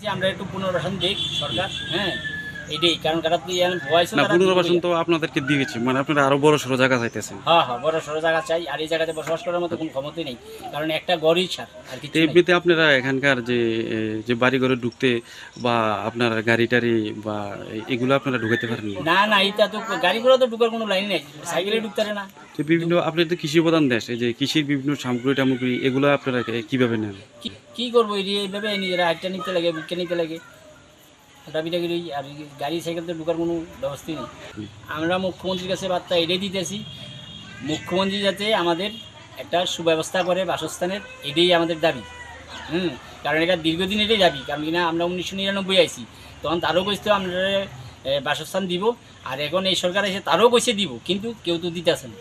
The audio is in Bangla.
যে আমরা একটু পুনর্বাসন দিই সরকার হ্যাঁ? এটাই কারণ কারা তুই ভয় না পুনর্বাসন তো আপনাদেরকে দিয়েছি মানে আপনারা আরও বড় সড়ো জায়গা চাইতেছেন। হ্যাঁ হ্যাঁ বড় সড়ো জায়গা চাই আর এই জায়গাতে বসবাস করার মতো কোনো ক্ষমতাই নেই কারণ একটা গড়ই ছাড় আর কিছু এমনিতে আপনারা এখানকার যে যে বাড়ি ঘরে ঢুকতে বা আপনার গাড়ি টাড়ি বা এগুলো আপনারা ঢুকাতে পারেন না না এটা তো গাড়ি ঘোড়া তো ঢুকার কোনো লাইন নেই সাইকেলে ঢুকতে না। তো বিভিন্ন আপনার তো কৃষি প্রধান দেশ এই যে কৃষির বিভিন্ন সামগ্রী টামগ্রী এগুলো আপনারা কীভাবে নেন? কি- করব এইভাবে নিজেরা হাইটটা নিতে লাগে বুকটা নিতে লাগে। দাবিটা করি আর গাড়ি, সাইকেল তো ঢুকার কোনো ব্যবস্থাই নেই। আমরা মুখ্যমন্ত্রীর কাছে বার্তা এটাই দিতেছি, মুখ্যমন্ত্রী যাতে আমাদের একটা সুব্যবস্থা করে বাসস্থানের, এটাই আমাদের দাবি। হুম, কারণ এটা দীর্ঘদিন এটাই দাবি, কারণ কিনা আমরা উনিশশো নিরানব্বই আইসি তখন তারও কইতে আমরা বাসস্থান দিব, আর এখন এই সরকার এসে তারও পয়সা দিব, কিন্তু কেউ তো দিতেছে না।